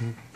Mm-hmm.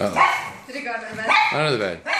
Uh oh. Did it go under the bed? Under the bed.